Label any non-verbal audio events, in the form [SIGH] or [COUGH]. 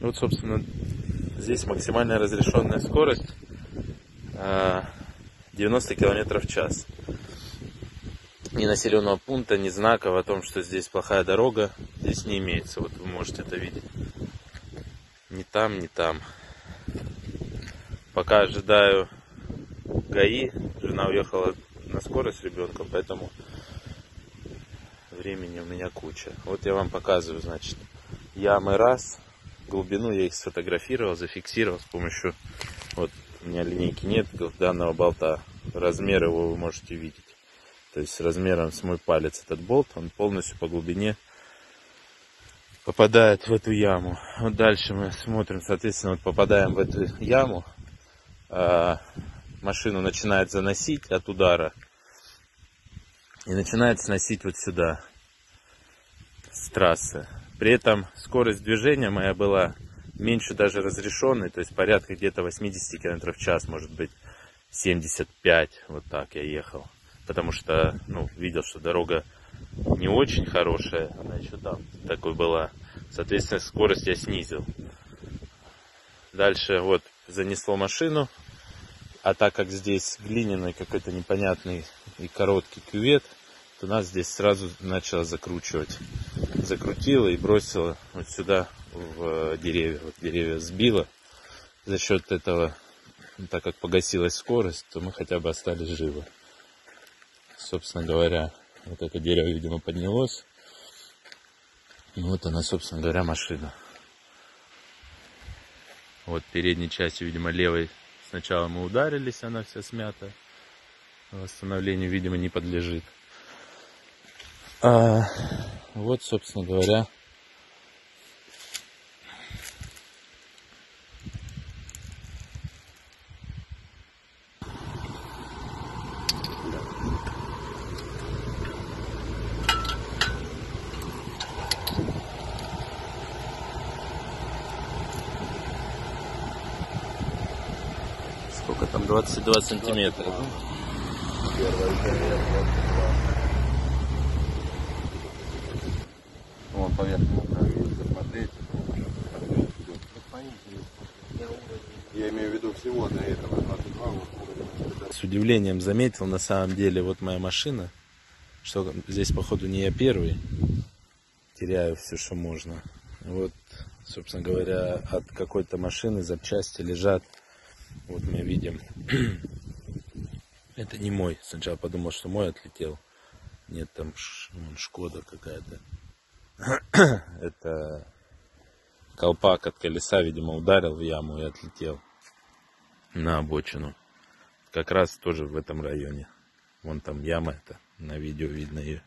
Вот, собственно, здесь максимальная разрешенная скорость э, 90 км в час. Ни населенного пункта, ни знаков о том, что здесь плохая дорога, здесь не имеется. Вот вы можете это видеть. Ни там, ни там. Пока ожидаю ГАИ, жена уехала на скорость с ребенком, поэтому времени у меня куча. Вот я вам показываю, значит, ямы раз, глубину я их сфотографировал, зафиксировал с помощью, вот у меня линейки нет данного болта, размер его вы можете видеть. То есть размером с мой палец этот болт, он полностью по глубине попадает в эту яму. Вот дальше мы смотрим, соответственно, вот попадаем в эту яму, а, машину начинает заносить от удара и начинает сносить вот сюда с трассы. При этом скорость движения моя была меньше даже разрешенной, то есть порядка где-то 80 км в час, может быть 75, вот так я ехал. Потому что, ну, видел, что дорога не очень хорошая, она еще там такой была. Соответственно, скорость я снизил. Дальше вот занесло машину, а так как здесь глиняный какой-то непонятный и короткий кювет, то нас здесь сразу начало закручивать. Закрутило и бросило вот сюда в деревья. Вот деревья сбило. За счет этого, так как погасилась скорость, то мы хотя бы остались живы. Собственно говоря, вот это дерево, видимо, поднялось. И вот она, собственно говоря, машина. Вот передней частью, видимо, левой Сначала мы ударились, она вся смята. Восстановлению, видимо, не подлежит. А, вот, собственно говоря, сколько там, 22 сантиметра. Вон поверхность посмотреть. Я имею в виду всего до этого 22 вот. С удивлением заметил, на самом деле, вот моя машина, что здесь, походу, не я первый. Теряю все, что можно. Вот, собственно говоря, от какой-то машины запчасти лежат вот мы видим. [CLEARS THROAT] Это не мой. Сначала подумал, что мой отлетел. Нет, там Шкода какая-то. [COUGHS] Это колпак от колеса, видимо, ударил в яму и отлетел на обочину. Как раз тоже в этом районе. Вон там яма это, на видео видно ее.